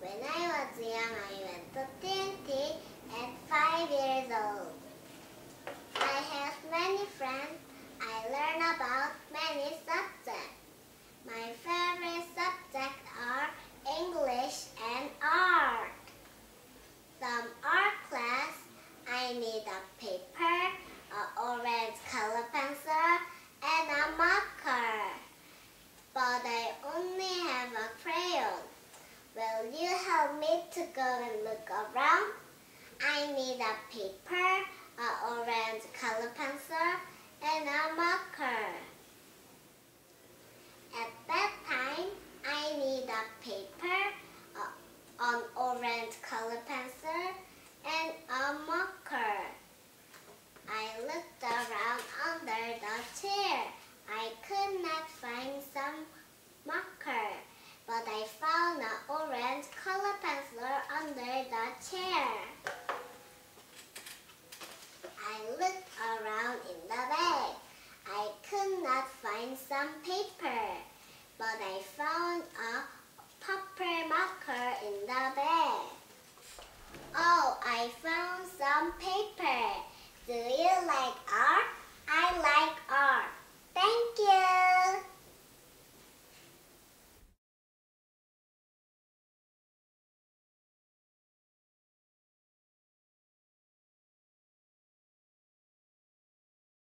When I was young, I went to TNT at five years old. I have many friends. I learn about many subjects. Will you help me to go and look around? I need a paper, an orange color pencil, and a marker. At that time, I need a paper, an orange color pencil, and a marker. I looked around under the tree. Paper, but I found a paper marker in the bag. Oh, I found some paper.